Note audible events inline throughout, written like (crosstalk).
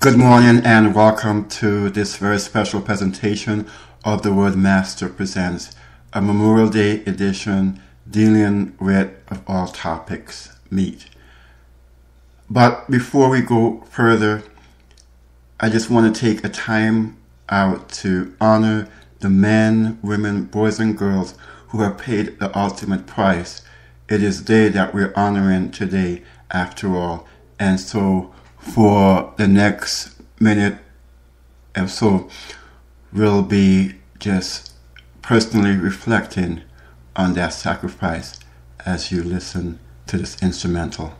Good morning and welcome to this very special presentation of the Word Master Presents, a Memorial Day edition dealing with, of all topics, meat. But before we go further, I just want to take a time out to honor the men, women, boys, and girls who have paid the ultimate price. It is they that we're honoring today, after all. And so, for the next minute or so, we'll be just personally reflecting on that sacrifice as you listen to this instrumental.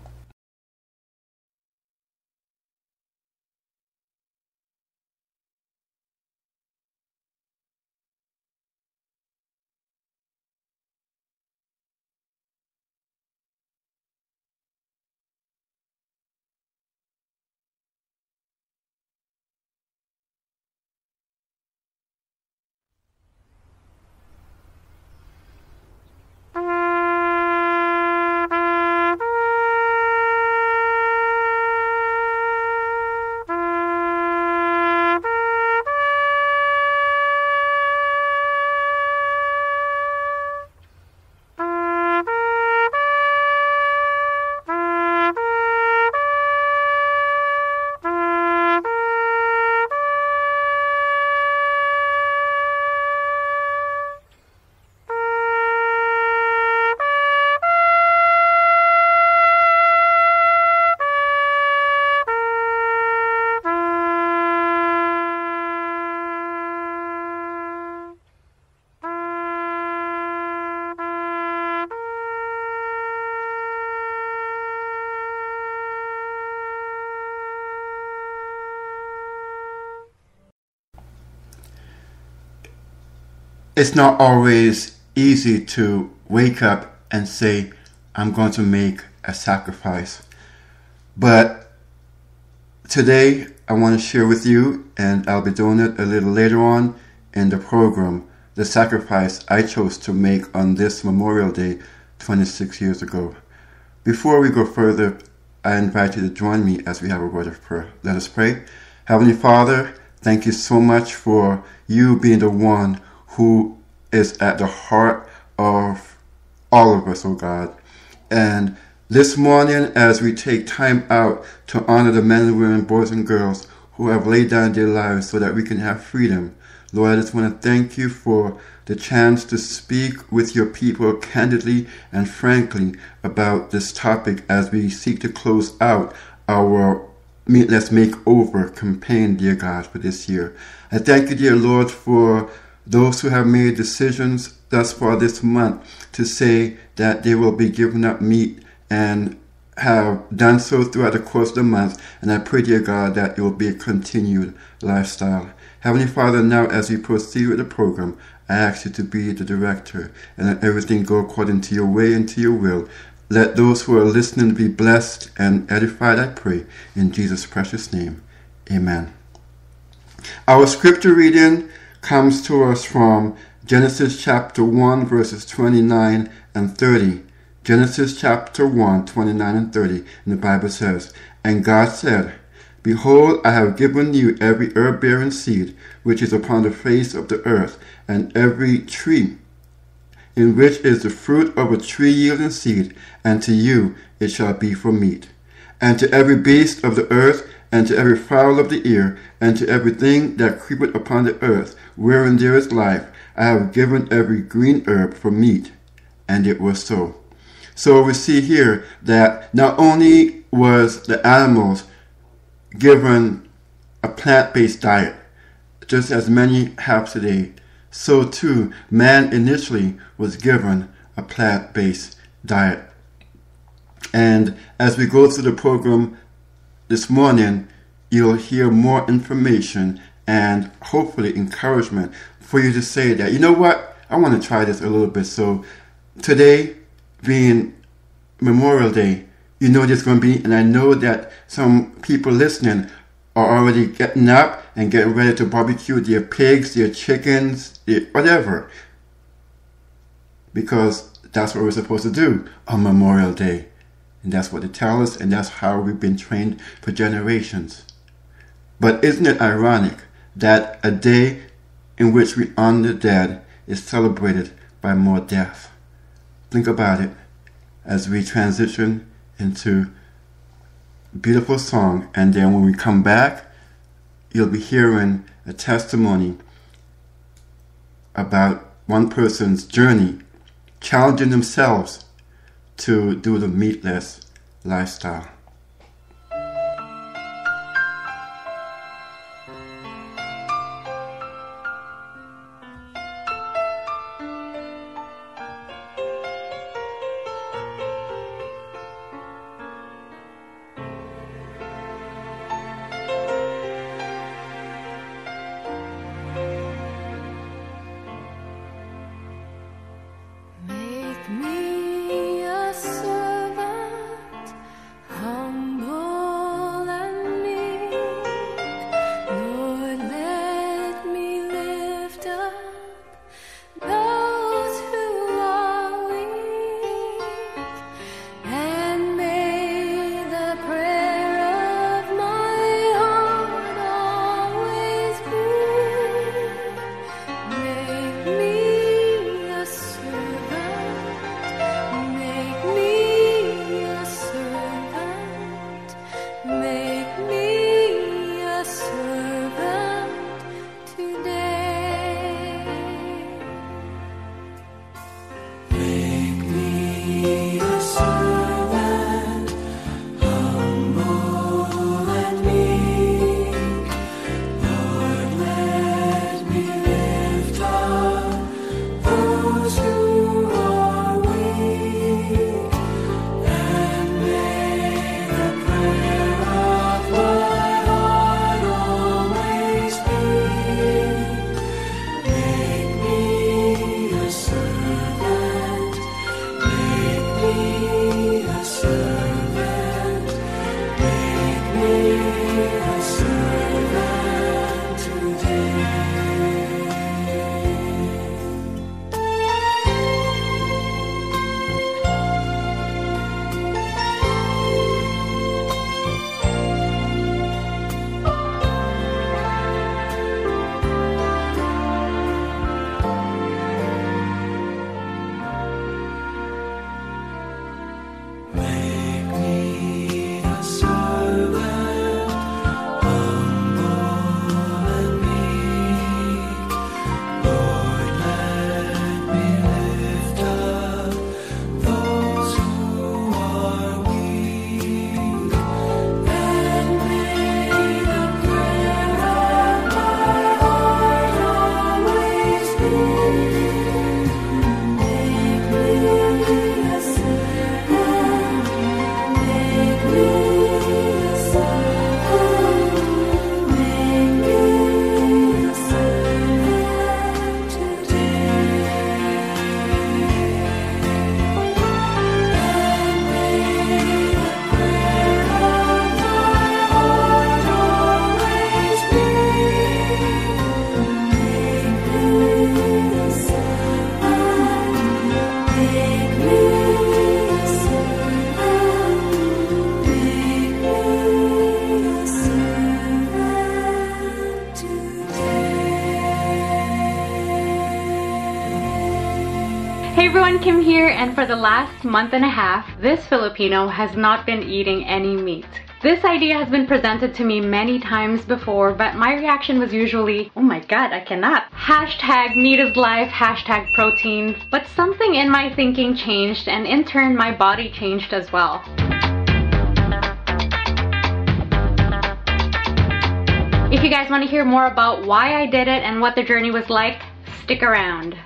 It's not always easy to wake up and say, I'm going to make a sacrifice. But today I want to share with you, and I'll be doing it a little later on in the program, the sacrifice I chose to make on this Memorial Day 26 years ago. Before we go further, I invite you to join me as we have a word of prayer. Let us pray. Heavenly Father, thank you so much for you being the one who is at the heart of all of us, oh God. And this morning, as we take time out to honor the men and women, boys and girls who have laid down their lives so that we can have freedom, Lord, I just want to thank you for the chance to speak with your people candidly and frankly about this topic as we seek to close out our Meatless Makeover campaign, dear God, for this year. I thank you, dear Lord, for those who have made decisions thus far this month to say that they will be giving up meat and have done so throughout the course of the month. And I pray, dear God, that it will be a continued lifestyle. Heavenly Father, now as we proceed with the program, I ask you to be the director and let everything go according to your way and to your will. Let those who are listening be blessed and edified, I pray, in Jesus' precious name. Amen. Our scripture reading comes to us from Genesis chapter 1, verses 29 and 30. Genesis chapter 1, 29 and 30. And the Bible says, And God said, Behold, I have given you every herb bearing seed which is upon the face of the earth, and every tree in which is the fruit of a tree yielding seed, and to you it shall be for meat. And to every beast of the earth, and to every fowl of the air, and to everything that creepeth upon the earth, wherein there is life, I have given every green herb for meat. And it was so. So we see here that not only was the animals given a plant based diet, just as many have today, so too man initially was given a plant based diet. And as we go through the program this morning, you'll hear more information and hopefully encouragement for you to say that, you know what, I want to try this a little bit. So today, being Memorial Day, you know there's going to be, and I know that some people listening are already getting up and getting ready to barbecue their pigs, their chickens, their whatever. Because that's what we're supposed to do on Memorial Day. And that's what they tell us, and that's how we've been trained for generations. But isn't it ironic that a day in which we honor the dead is celebrated by more death? Think about it as we transition into beautiful song and then when we come back you'll be hearing a testimony about one person's journey challenging themselves to do the meatless lifestyle. And for the last month and a half, this Filipino has not been eating any meat. This idea has been presented to me many times before, but my reaction was usually, oh my god, I cannot. Hashtag meat is life, hashtag protein. But something in my thinking changed and in turn my body changed as well. If you guys want to hear more about why I did it and what the journey was like, stick around.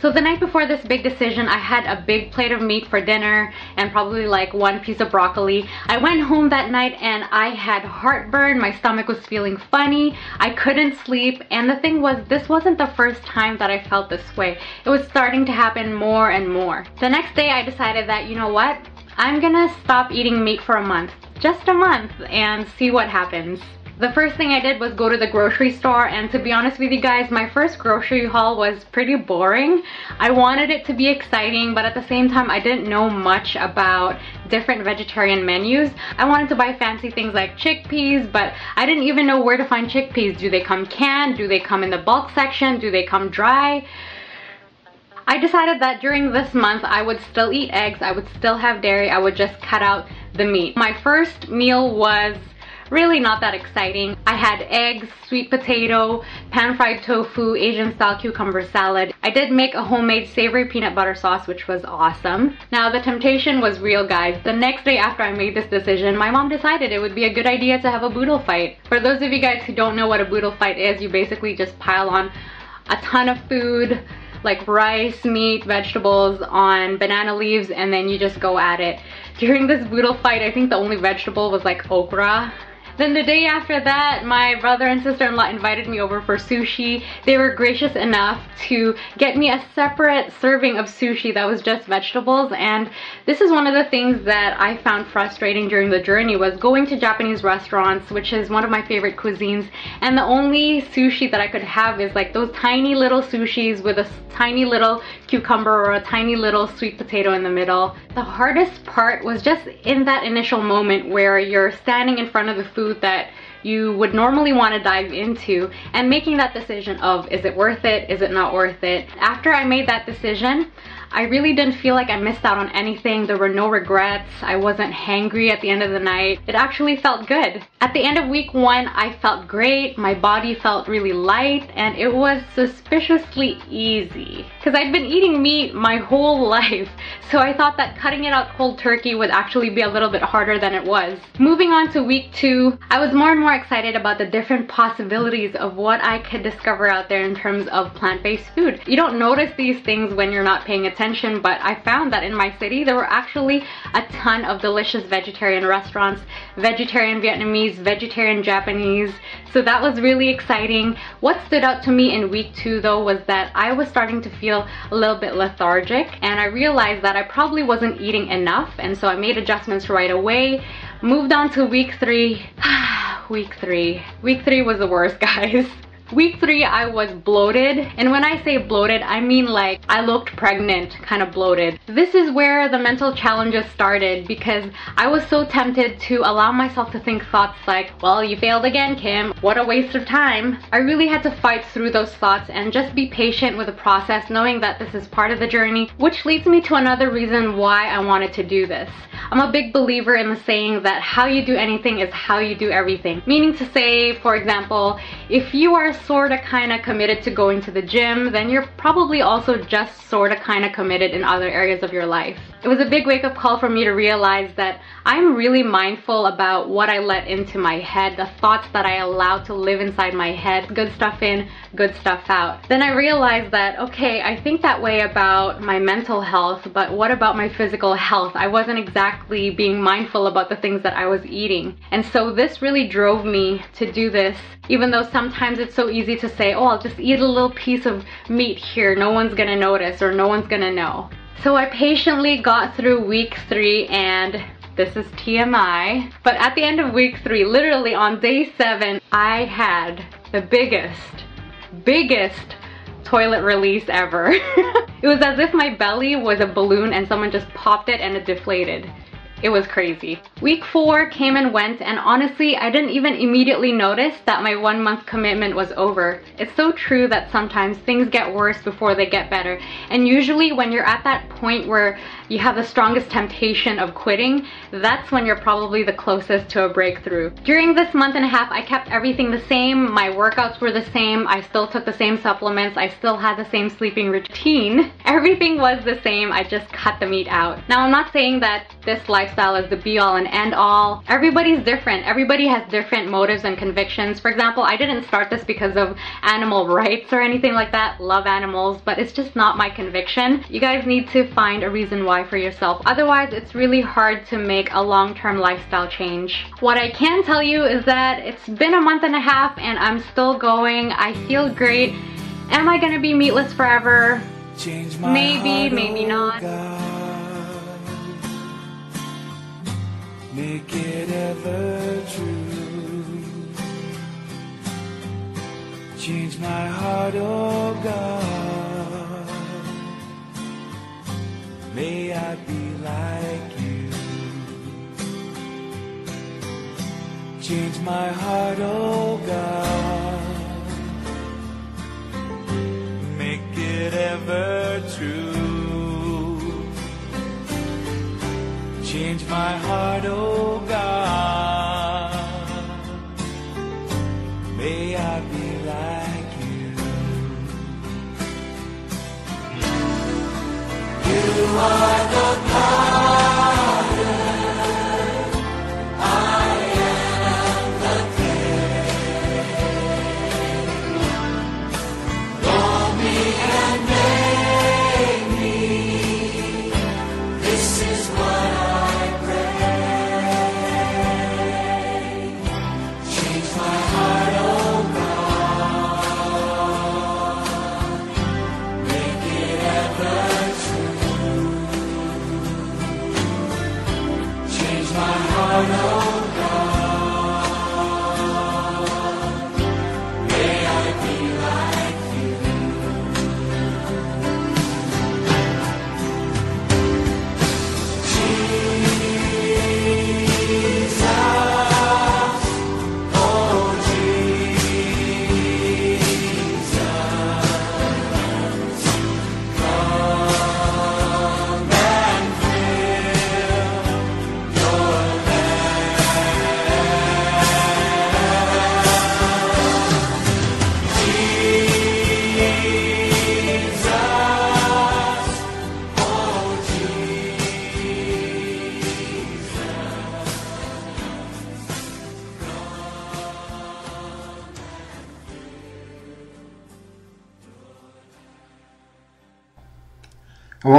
So the night before this big decision, I had a big plate of meat for dinner and probably like one piece of broccoli. I went home that night and I had heartburn, my stomach was feeling funny, I couldn't sleep, and the thing was, this wasn't the first time that I felt this way. It was starting to happen more and more. The next day I decided that, you know what, I'm gonna stop eating meat for a month, just a month, and see what happens. The first thing I did was go to the grocery store and to be honest with you guys, my first grocery haul was pretty boring. I wanted it to be exciting but at the same time I didn't know much about different vegetarian menus. I wanted to buy fancy things like chickpeas but I didn't even know where to find chickpeas. Do they come canned? Do they come in the bulk section? Do they come dry? I decided that during this month I would still eat eggs, I would still have dairy, I would just cut out the meat. My first meal was really not that exciting. I had eggs, sweet potato, pan-fried tofu, Asian style cucumber salad. I did make a homemade savory peanut butter sauce which was awesome. Now the temptation was real guys. The next day after I made this decision, my mom decided it would be a good idea to have a boodle fight. For those of you guys who don't know what a boodle fight is, you basically just pile on a ton of food, like rice, meat, vegetables on banana leaves and then you just go at it. During this boodle fight, I think the only vegetable was like okra then the day after that, my brother and sister-in-law invited me over for sushi. They were gracious enough to get me a separate serving of sushi that was just vegetables. And this is one of the things that I found frustrating during the journey was going to Japanese restaurants, which is one of my favorite cuisines. And the only sushi that I could have is like those tiny little sushis with a tiny little cucumber or a tiny little sweet potato in the middle. The hardest part was just in that initial moment where you're standing in front of the food food that you would normally want to dive into and making that decision of is it worth it, is it not worth it. After I made that decision, I really didn't feel like I missed out on anything. There were no regrets. I wasn't hangry at the end of the night. It actually felt good. At the end of week one, I felt great. My body felt really light and it was suspiciously easy because I'd been eating meat my whole (laughs) life. So I thought that cutting it out cold turkey would actually be a little bit harder than it was. Moving on to week two, I was more and more excited about the different possibilities of what I could discover out there in terms of plant-based food. You don't notice these things when you're not paying attention attention, but I found that in my city, there were actually a ton of delicious vegetarian restaurants, vegetarian Vietnamese, vegetarian Japanese. So that was really exciting. What stood out to me in week two though was that I was starting to feel a little bit lethargic and I realized that I probably wasn't eating enough and so I made adjustments right away. Moved on to week three. (sighs) week three. Week three was the worst (laughs) guys. Week three, I was bloated. And when I say bloated, I mean like I looked pregnant, kind of bloated. This is where the mental challenges started because I was so tempted to allow myself to think thoughts like, well, you failed again, Kim. What a waste of time. I really had to fight through those thoughts and just be patient with the process, knowing that this is part of the journey, which leads me to another reason why I wanted to do this. I'm a big believer in the saying that how you do anything is how you do everything. Meaning to say, for example, if you are sorta kinda committed to going to the gym, then you're probably also just sorta kinda committed in other areas of your life. It was a big wake-up call for me to realize that I'm really mindful about what I let into my head, the thoughts that I allow to live inside my head, good stuff in, good stuff out. Then I realized that, okay, I think that way about my mental health, but what about my physical health? I wasn't exactly being mindful about the things that I was eating. And so this really drove me to do this, even though sometimes it's so easy to say, oh, I'll just eat a little piece of meat here, no one's gonna notice or no one's gonna know. So I patiently got through week three and this is TMI. But at the end of week three, literally on day seven, I had the biggest, biggest toilet release ever. (laughs) it was as if my belly was a balloon and someone just popped it and it deflated. It was crazy. Week four came and went and honestly, I didn't even immediately notice that my one month commitment was over. It's so true that sometimes things get worse before they get better. And usually when you're at that point where you have the strongest temptation of quitting, that's when you're probably the closest to a breakthrough. During this month and a half, I kept everything the same. My workouts were the same. I still took the same supplements. I still had the same sleeping routine. (laughs) Everything was the same. I just cut the meat out. Now, I'm not saying that this lifestyle is the be all and end all. Everybody's different. Everybody has different motives and convictions. For example, I didn't start this because of animal rights or anything like that. Love animals, but it's just not my conviction. You guys need to find a reason why for yourself. Otherwise, it's really hard to make a long-term lifestyle change. What I can tell you is that it's been a month and a half and I'm still going. I feel great. Am I gonna be meatless forever? Maybe, maybe oh not. Make it ever true. Change my heart, oh God. May I be like you. Change my heart, oh God. Make it ever true. Change my heart, oh God. You are the potter.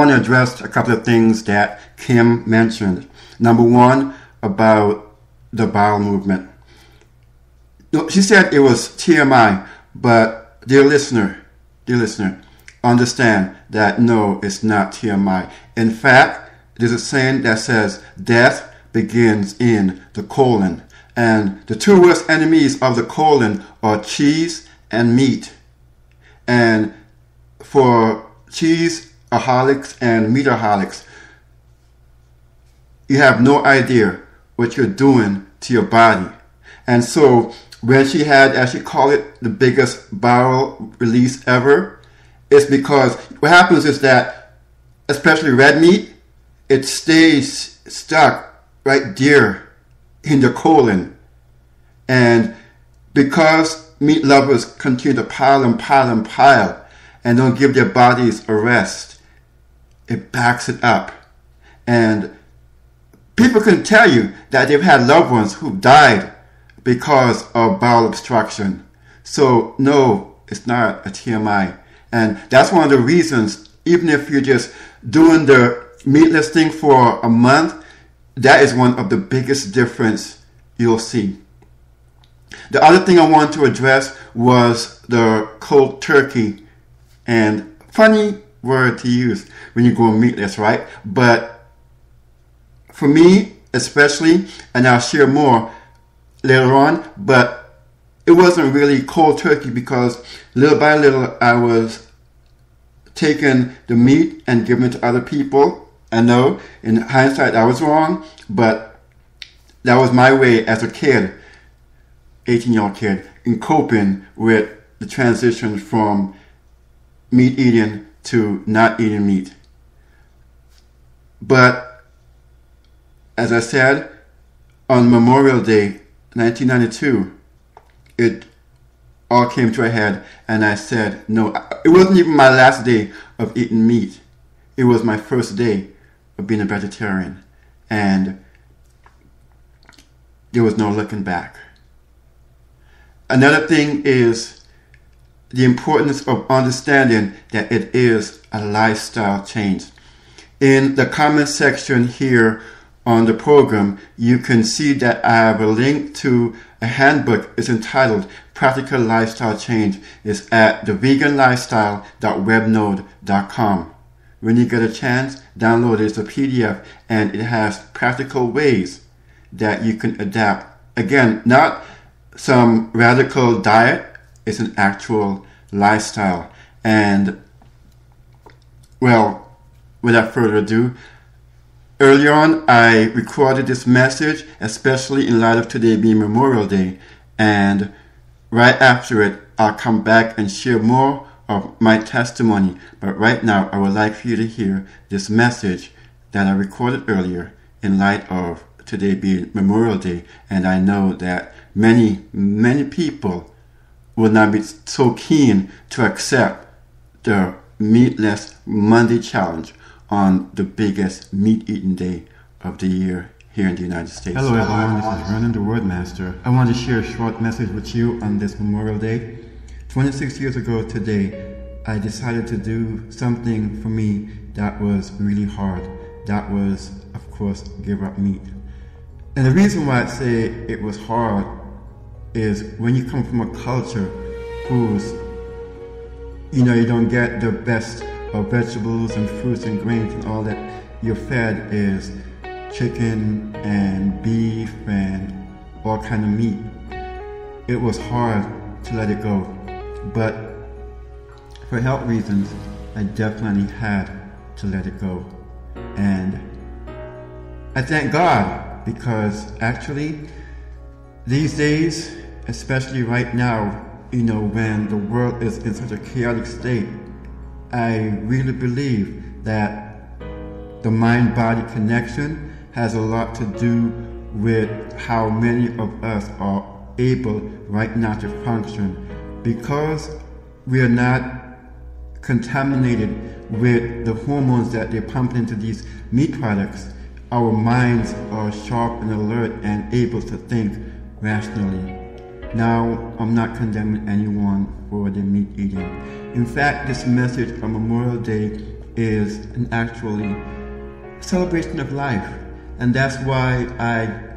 Want to address a couple of things that Kim mentioned. Number one, about the bowel movement. She said it was TMI, but dear listener, dear listener, understand that no, it's not TMI. In fact, there's a saying that says death begins in the colon. And the two worst enemies of the colon are cheese and meat. And for cheeseaholics and meataholics, you have no idea what you're doing to your body. And so when she had, as she called it, the biggest bowel release ever, it's because what happens is that, especially red meat, it stays stuck right there in the colon. And because meat lovers continue to pile and pile and pile and don't give their bodies a rest, it backs it up. And people can tell you that they've had loved ones who died because of bowel obstruction. So, no, it's not a TMI. And that's one of the reasons, even if you're just doing the meatless thing for a month, that is one of the biggest difference you'll see. The other thing I want to address was the cold turkey. And funny word to use when you go meatless, right? But for me, especially, and I'll share more later on, but it wasn't really cold turkey because little by little I was taking the meat and giving it to other people. I know in hindsight I was wrong, but that was my way as a kid, 18 year old kid, in coping with the transition from meat eating to not eating meat. But as I said, on Memorial Day 1992, it all came to a head, and I said, no, it wasn't even my last day of eating meat. It was my first day of being a vegetarian, and there was no looking back. Another thing is the importance of understanding that it is a lifestyle change. In the comment section here on the program, you can see that I have a link to a handbook. It's entitled Practical Lifestyle Change. It's at theveganlifestyle.webnode.com. When you get a chance, download it. It's a PDF and it has practical ways that you can adapt. Again, not some radical diet. It's an actual lifestyle. And, well, without further ado, earlier on I recorded this message, especially in light of today being Memorial Day. And right after it, I'll come back and share more of my testimony. But right now, I would like for you to hear this message that I recorded earlier in light of today being Memorial Day. And I know that many, many people will not be so keen to accept the meatless Monday challenge on the biggest meat eating day of the year here in the United States. Hello everyone, this is Vernon the Wordmaster. I want to share a short message with you on this Memorial Day. 26 years ago today, I decided to do something for me that was really hard. That was, of course, give up meat. And the reason why I say it was hard is when you come from a culture who's, you know, you don't get the best of vegetables and fruits and grains and all that you're fed is chicken and beef and all kind of meat. It was hard to let it go. But for health reasons, I definitely had to let it go. And I thank God because actually these days, especially right now, you know, when the world is in such a chaotic state, I really believe that the mind body connection has a lot to do with how many of us are able right now to function. Because we are not contaminated with the hormones that they pump into these meat products, our minds are sharp and alert and able to think rationally. Now, I'm not condemning anyone for their meat eating. In fact, this message on Memorial Day is an actually celebration of life. And that's why I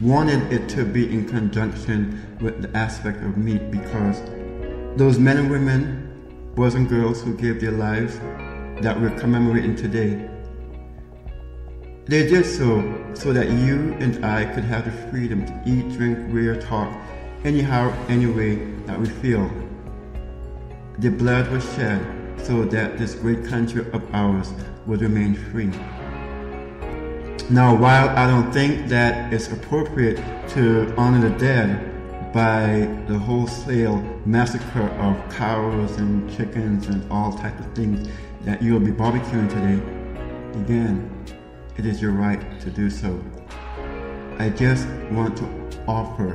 wanted it to be in conjunction with the aspect of meat because those men and women boys and girls who gave their lives that we're commemorating today. They did so so that you and I could have the freedom to eat, drink, wear, talk, anyhow, any way that we feel. Their blood was shed so that this great country of ours would remain free. Now, while I don't think that it's appropriate to honor the dead, by the wholesale massacre of cows and chickens and all types of things that you'll be barbecuing today, again, it is your right to do so. I just want to offer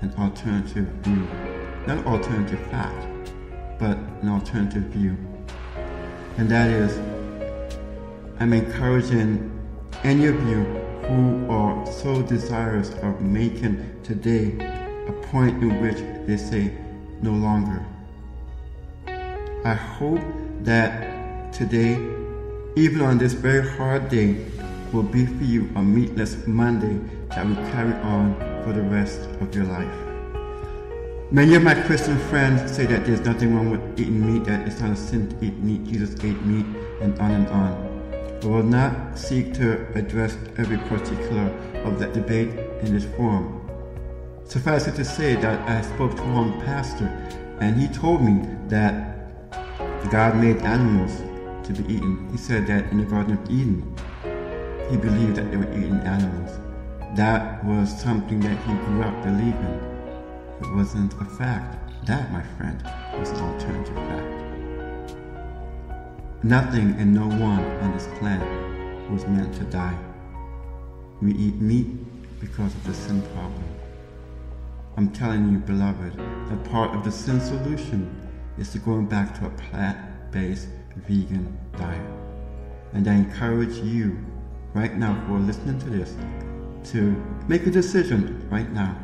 an alternative view. Not alternative fact, but an alternative view. And that is, I'm encouraging any of you who are so desirous of making today a point in which they say no longer. I hope that today, even on this very hard day, will be for you a meatless Monday that will carry on for the rest of your life. Many of my Christian friends say that there's nothing wrong with eating meat, that it's not a sin to eat meat, Jesus ate meat, and on and on. I will not seek to address every particular of that debate in this forum. Suffice it to say that I spoke to one pastor, and he told me that God made animals to be eaten. He said that in the Garden of Eden, he believed that they were eating animals. That was something that he grew up believing. It wasn't a fact. That, my friend, was an alternative fact. Nothing and no one on this planet was meant to die. We eat meat because of the sin problem. I'm telling you, beloved, that part of the sin solution is to going back to a plant-based vegan diet. And I encourage you right now who are listening to this to make a decision right now.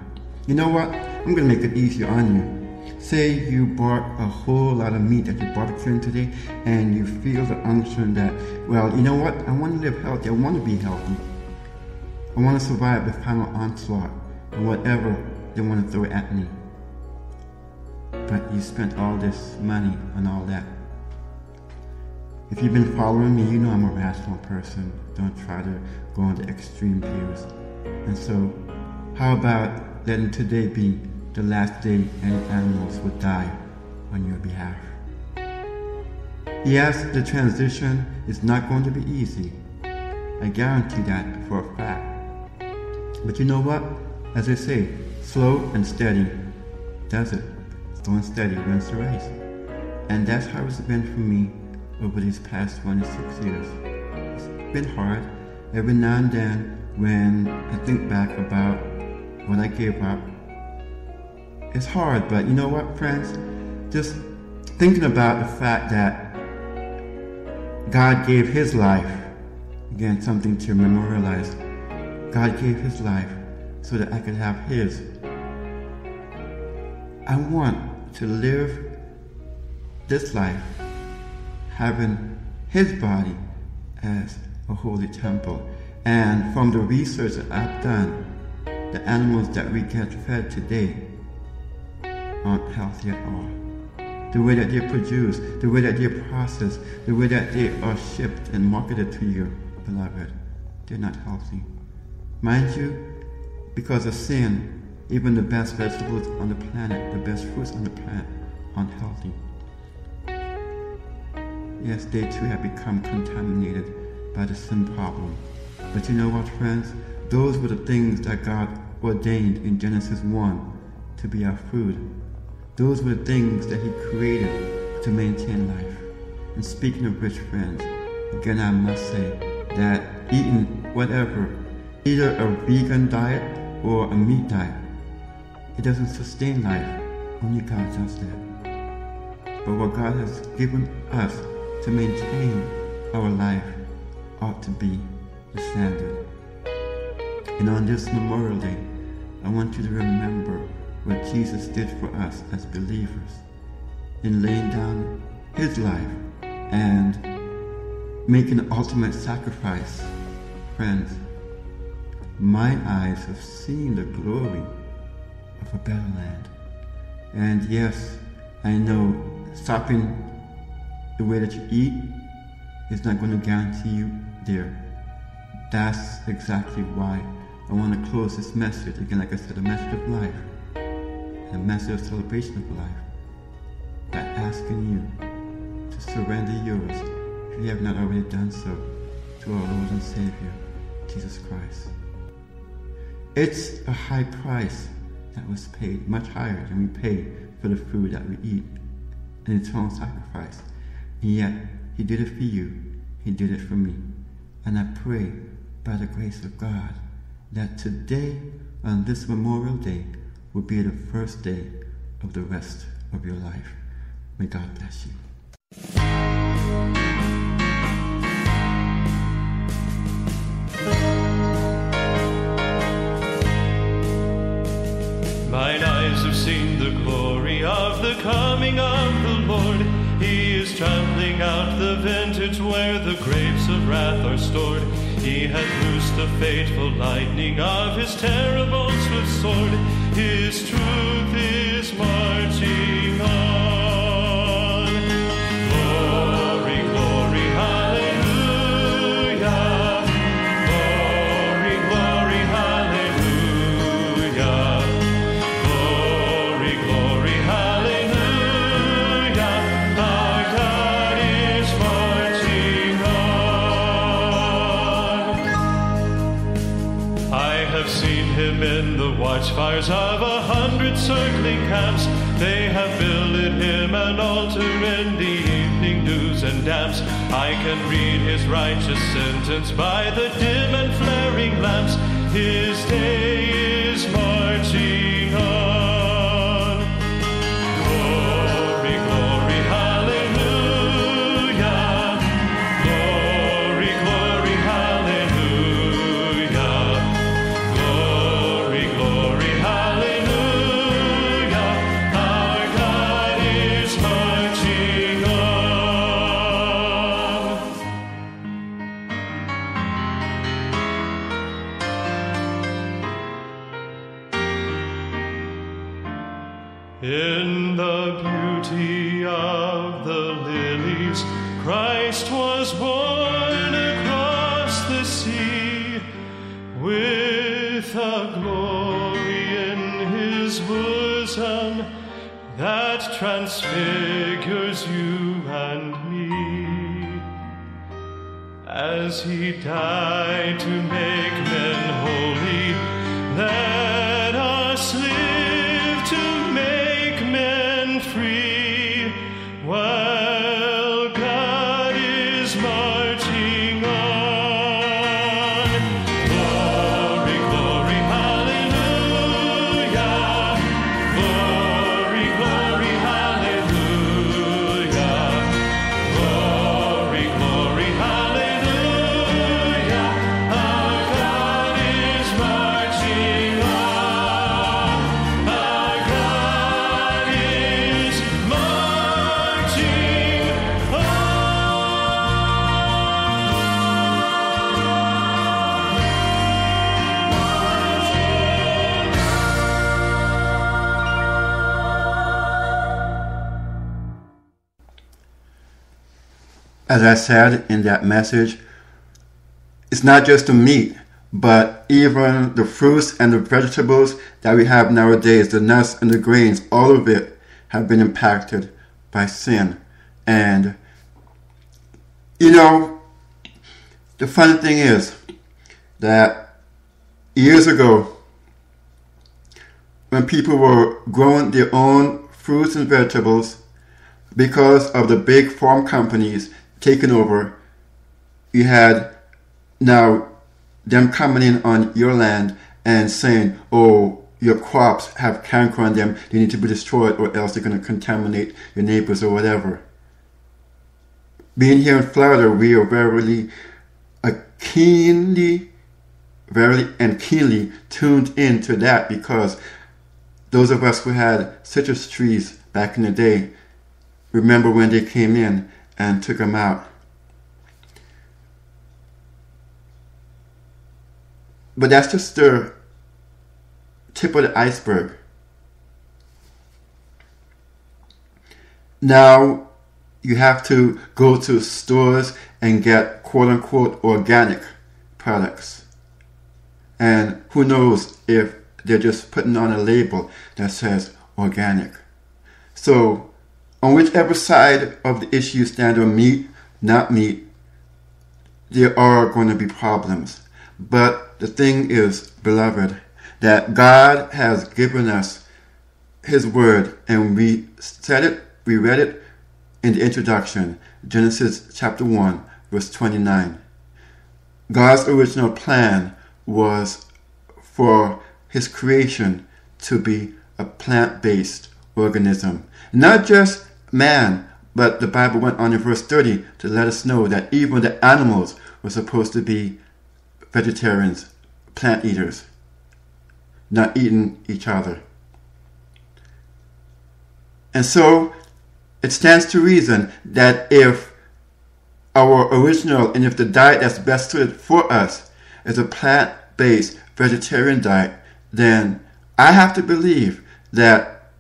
You know what? I'm going to make it easier on you. Say you bought a whole lot of meat that you're barbecuing today and you feel the unction that, well, you know what? I want to live healthy. I want to be healthy. I want to survive the final onslaught and whatever they want to throw at me. But you spent all this money on all that. If you've been following me, you know I'm a rational person. Don't try to go into extreme views. And so, how about letting today be the last day any animals would die on your behalf. Yes, the transition is not going to be easy. I guarantee that for a fact. But you know what? As they say, slow and steady does it. Slow and steady wins the race. And that's how it's been for me over these past 26 years. It's been hard. Every now and then, when I think back about when I gave up, it's hard, but you know what, friends? Just thinking about the fact that God gave His life, again, something to memorialize. God gave His life so that I could have His. I want to live this life having His body as a holy temple. And from the research that I've done, the animals that we get fed today aren't healthy at all. The way that they're produced, the way that they're processed, the way that they are shipped and marketed to you, beloved, they're not healthy. Mind you, because of sin, even the best vegetables on the planet, the best fruits on the planet, aren't healthy. Yes, they too have become contaminated by the sin problem. But you know what, friends? Those were the things that God ordained in Genesis 1 to be our food. Those were the things that He created to maintain life. And speaking of which, friends, again I must say that eating whatever, either a vegan diet or a meat diet, it doesn't sustain life. Only God does that. But what God has given us to maintain our life ought to be the standard. And on this Memorial Day, I want you to remember what Jesus did for us as believers in laying down his life and making the ultimate sacrifice. Friends, my eyes have seen the glory of a better land. And yes, I know stopping the way that you eat is not going to guarantee you there. That's exactly why I want to close this message, again, like I said, a message of life, a message of celebration of life, by asking you to surrender yours, if you have not already done so, to our Lord and Savior, Jesus Christ. It's a high price that was paid, much higher than we pay for the food that we eat, an eternal sacrifice. Yet, He did it for you, He did it for me. And I pray, by the grace of God, that today, on this Memorial Day, will be the first day of the rest of your life. May God bless you. Mine eyes have seen the glory of the coming of the Lord. Trampling out the vintage where the grapes of wrath are stored. He has loosed the fateful lightning of his terrible swift sword. His truth is marching on. I have seen him in the watchfires of a hundred circling camps. They have builded him an altar in the evening dews and damps. I can read his righteous sentence by the dim and flaring lamps. His day As I said in that message, it's not just the meat, but even the fruits and the vegetables that we have nowadays, the nuts and the grains, all of it have been impacted by sin. And, you know, the funny thing is that years ago, when people were growing their own fruits and vegetables, because of the big farm companies taking over, you had now them coming in on your land and saying, oh, your crops have canker on them, they need to be destroyed or else they're going to contaminate your neighbors or whatever. Being here in Florida, we are very uh, keenly, very and keenly tuned into that because those of us who had citrus trees back in the day remember when they came in and took them out. But that's just the tip of the iceberg. Now you have to go to stores and get quote unquote organic products. And who knows if they're just putting on a label that says organic. So, on whichever side of the issue you stand on meat, not meat, there are going to be problems. But the thing is, beloved, that God has given us His Word, and we said it, we read it in the introduction, Genesis chapter 1, verse 29. God's original plan was for His creation to be a plant based organism. Not just man, but the Bible went on in verse 30 to let us know that even the animals were supposed to be vegetarians, plant eaters, not eating each other. And so it stands to reason that if our original and if the diet that's best suited for us is a plant based vegetarian diet, then I have to believe that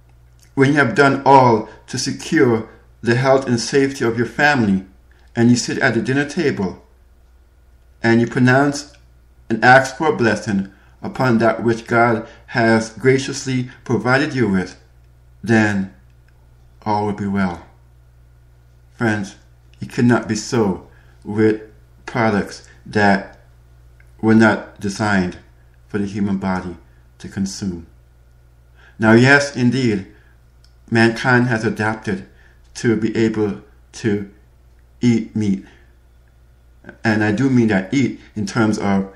when you have done all to secure the health and safety of your family, and you sit at the dinner table and you pronounce and ask for a blessing upon that which God has graciously provided you with, then all will be well. Friends, it cannot be so with products that were not designed for the human body to consume. Now, yes, indeed, mankind has adapted to be able to eat meat. And I do mean that eat in terms of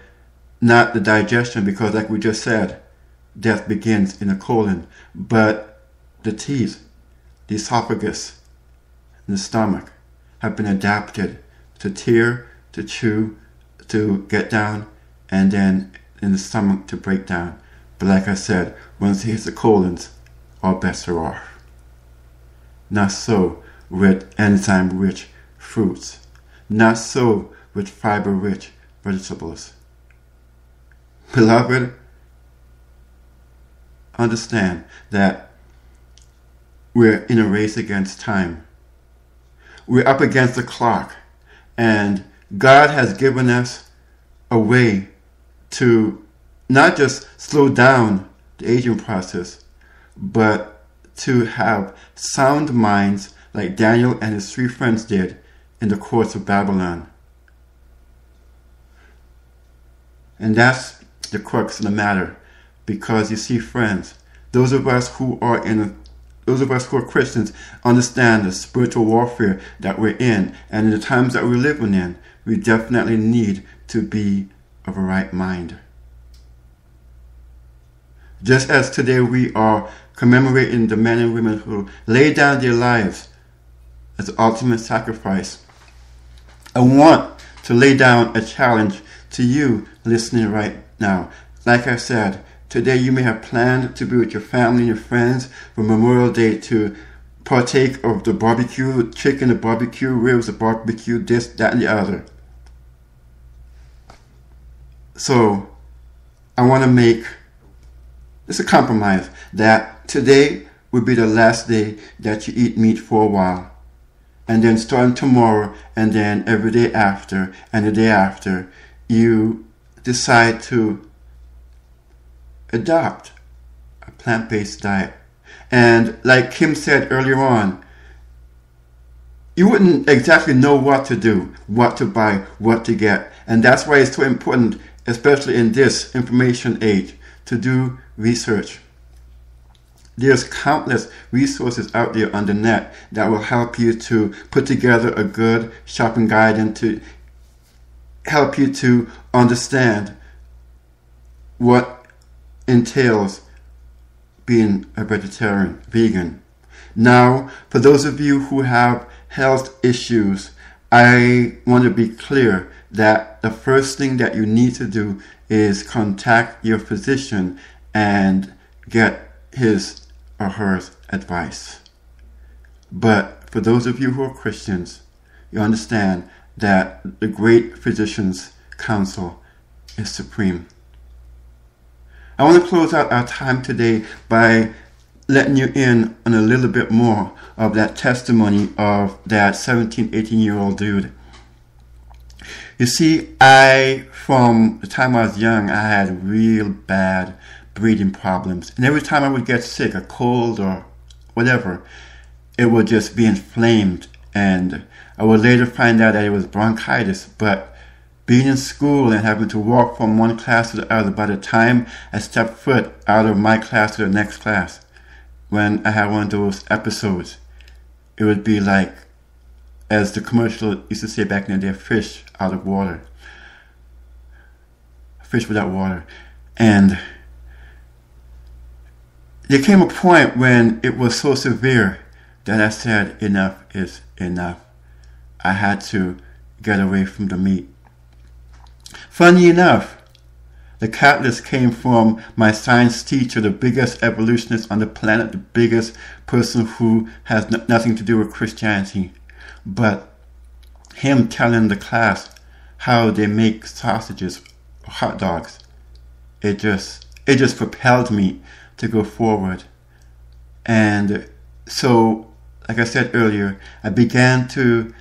not the digestion, because, like we just said, death begins in the colon, but the teeth, the esophagus, and the stomach have been adapted to tear, to chew, to get down, and then in the stomach to break down. But like I said, once it hits the colons, all bets are off. Not so with enzyme rich fruits. Not so with fiber rich vegetables. Beloved, understand that we're in a race against time. We're up against the clock, and God has given us a way to not just slow down the aging process, but to have sound minds like Daniel and his three friends did in the courts of Babylon. And that's the crux of the matter. Because you see, friends, those of us who are in those of us who are Christians understand the spiritual warfare that we're in, and in the times that we're living in, we definitely need to be of a right mind. Just as today we are commemorating the men and women who laid down their lives as the ultimate sacrifice, I want to lay down a challenge to you listening right now. Like I said, today you may have planned to be with your family and your friends for Memorial Day to partake of the barbecue chicken, the barbecue ribs, the barbecue this, that, and the other. So, I want to make this a compromise that today will be the last day that you eat meat for a while. And then starting tomorrow, and then every day after, and the day after, you decide to adopt a plant based diet. And like Kim said earlier on, you wouldn't exactly know what to do, what to buy, what to get. And that's why it's so important, especially in this information age, to do research. There's countless resources out there on the net that will help you to put together a good shopping guide and to help you to understand what entails being a vegetarian, vegan. Now, for those of you who have health issues, I want to be clear that the first thing that you need to do is contact your physician and get his or her advice. But for those of you who are Christians, you understand that the great physician's counsel is supreme. I want to close out our time today by letting you in on a little bit more of that testimony of that 17, 18 year old dude. You see, I, from the time I was young, I had real bad breathing problems. And every time I would get sick, a cold or whatever, it would just be inflamed. And I would later find out that it was bronchitis. But being in school and having to walk from one class to the other, by the time I stepped foot out of my class to the next class, when I had one of those episodes, it would be like, as the commercial used to say back in the day, fish out of water. Fish without water. And there came a point when it was so severe that I said, enough is enough. I had to get away from the meat. Funny enough, the catalyst came from my science teacher, the biggest evolutionist on the planet, the biggest person who has nothing to do with Christianity. But him telling the class how they make sausages, hot dogs, it just it just propelled me to go forward. And so, like I said earlier, I began to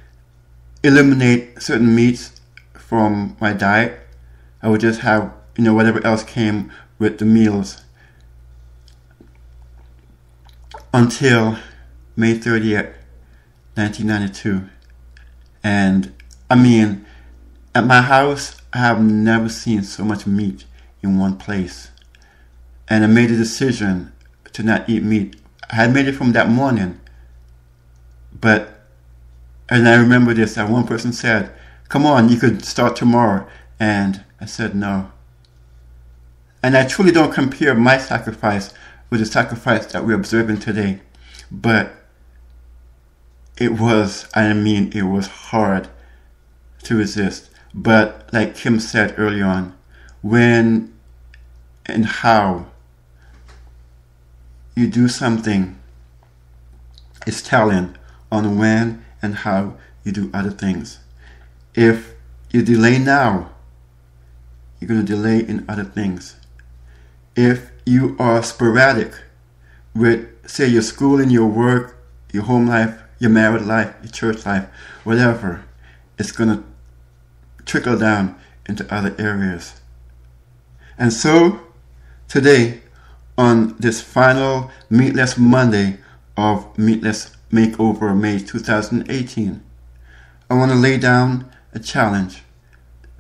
eliminate certain meats from my diet I would just have, you know, whatever else came with the meals until May 30th, 1992. And I mean, at my house, I have never seen so much meat in one place. And I made a decision to not eat meat. I had made it from that morning. But, and I remember this, that one person said, come on, you could start tomorrow. And I said no. And I truly don't compare my sacrifice with the sacrifice that we're observing today. But it was, I mean, it was hard to resist. But like Kim said early on, when and how you do something is telling on when and how you do other things. If you delay now, you're going to delay in other things. If you are sporadic with, say, your school and your work, your home life, your married life, your church life, whatever, it's going to trickle down into other areas. And so, today, on this final Meatless Monday of Meatless Makeover May 2018. I want to lay down a challenge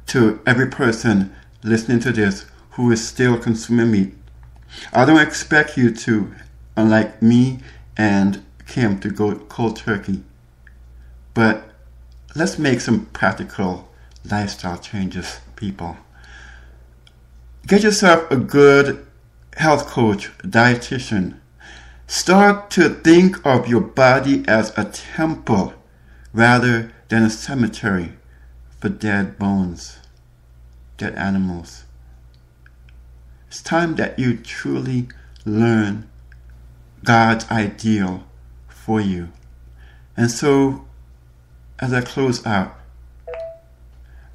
to every person listening to this who is still consuming meat. I don't expect you to, unlike me and Kim, to go cold turkey. But let's make some practical lifestyle changes, people. Get yourself a good health coach, dietitian. Start to think of your body as a temple rather than a cemetery for dead bones, dead animals. It's time that you truly learn God's ideal for you. And so, as I close out,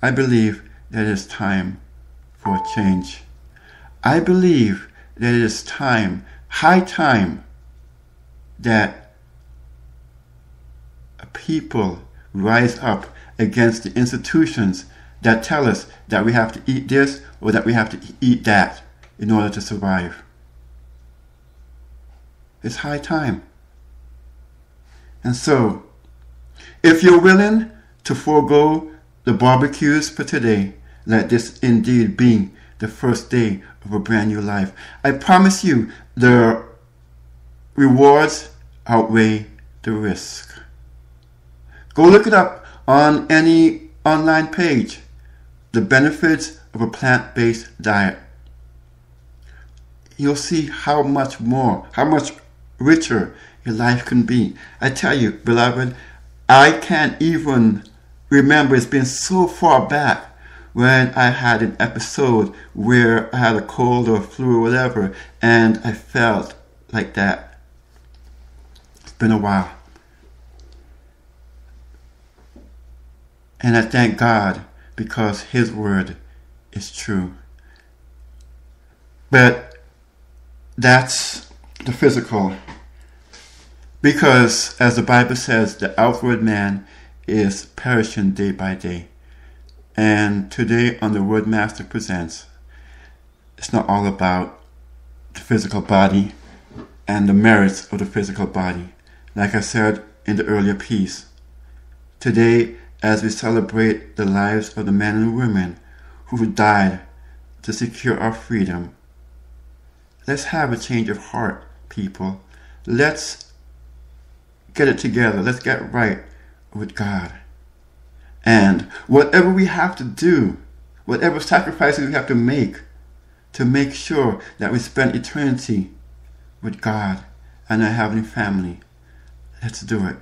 I believe that it is time for change. I believe that it is time, high time, that people rise up against the institutions that tell us that we have to eat this or that we have to eat that in order to survive. It's high time. And so, if you're willing to forego the barbecues for today, let this indeed be the first day of a brand new life. I promise you, the rewards outweigh the risk. Go look it up on any online page. The benefits of a plant based diet. You'll see how much more, how much richer your life can be. I tell you, beloved, I can't even remember, it's been so far back when I had an episode where I had a cold or flu or whatever, and I felt like that. It's been a while. And I thank God because His word is true. But that's the physical. Because, as the Bible says, the outward man is perishing day by day. And today on the Word Master Presents, it's not all about the physical body and the merits of the physical body. Like I said in the earlier piece, today as we celebrate the lives of the men and women who died to secure our freedom, let's have a change of heart, people. Let's get it together. Let's get right with God. And whatever we have to do, whatever sacrifices we have to make to make sure that we spend eternity with God and our Heavenly family, let's do it.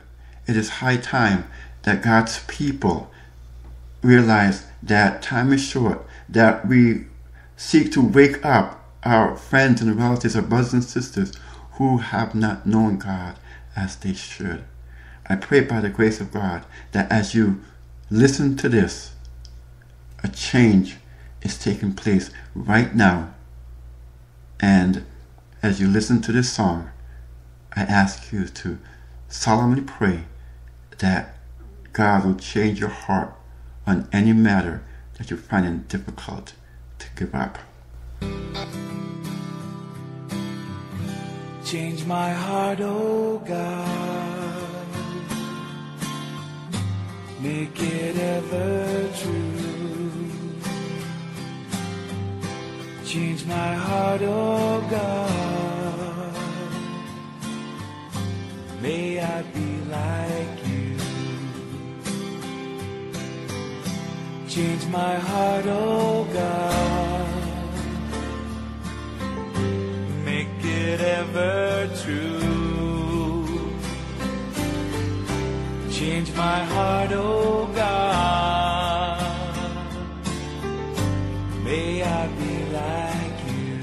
It is high time that God's people realize that time is short, that we seek to wake up our friends and relatives, our brothers and sisters who have not known God as they should. I pray by the grace of God that as you listen to this, a change is taking place right now. And as you listen to this song, I ask you to solemnly pray that God will change your heart on any matter that you find it difficult to give up. Change my heart, oh God. Make it ever true. Change my heart, oh God. May I be like you. Change my heart, oh God. It ever true. Change my heart, oh God. May I be like you.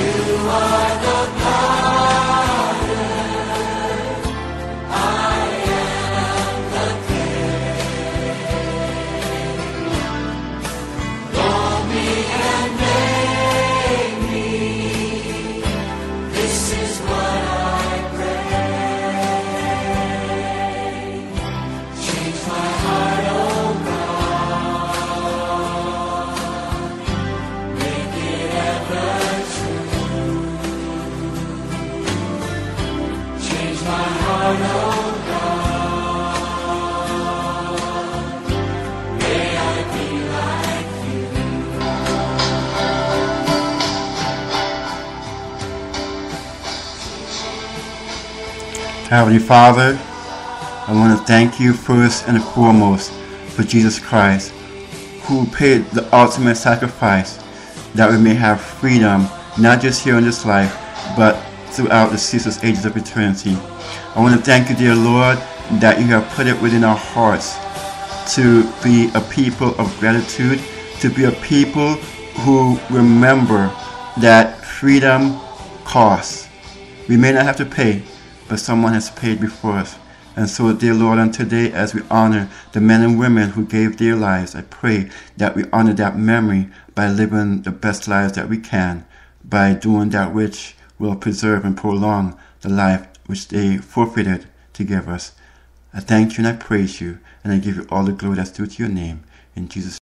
You are the This Heavenly Father, I want to thank you first and foremost for Jesus Christ, who paid the ultimate sacrifice that we may have freedom, not just here in this life, but throughout the ceaseless ages of eternity. I want to thank you, dear Lord, that you have put it within our hearts to be a people of gratitude, to be a people who remember that freedom costs. We may not have to pay, but someone has paid before us. And so, dear Lord, on today, as we honor the men and women who gave their lives, I pray that we honor that memory by living the best lives that we can, by doing that which will preserve and prolong the life which they forfeited to give us. I thank you and I praise you, and I give you all the glory that's due to your name. In Jesus'